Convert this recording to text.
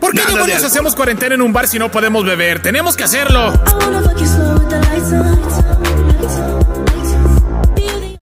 ¿Por qué demonios hacemos cuarentena en un bar si no podemos beber? Tenemos que hacerlo.